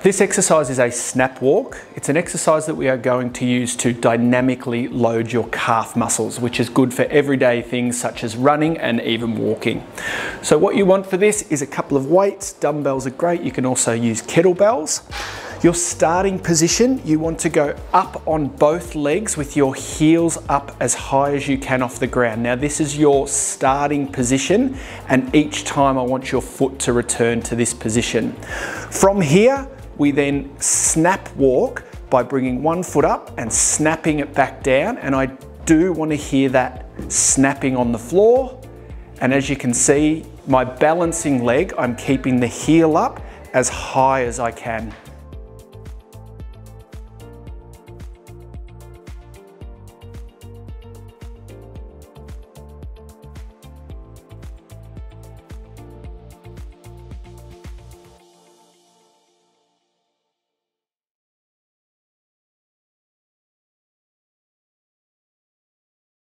This exercise is a snap walk. It's an exercise that we are going to use to dynamically load your calf muscles, which is good for everyday things such as running and even walking. So what you want for this is a couple of weights. Dumbbells are great. You can also use kettlebells. Your starting position, you want to go up on both legs with your heels up as high as you can off the ground. Now this is your starting position and each time I want your foot to return to this position. From here, we then snap walk by bringing one foot up and snapping it back down. And I do want to hear that snapping on the floor. And as you can see, my balancing leg, I'm keeping the heel up as high as I can.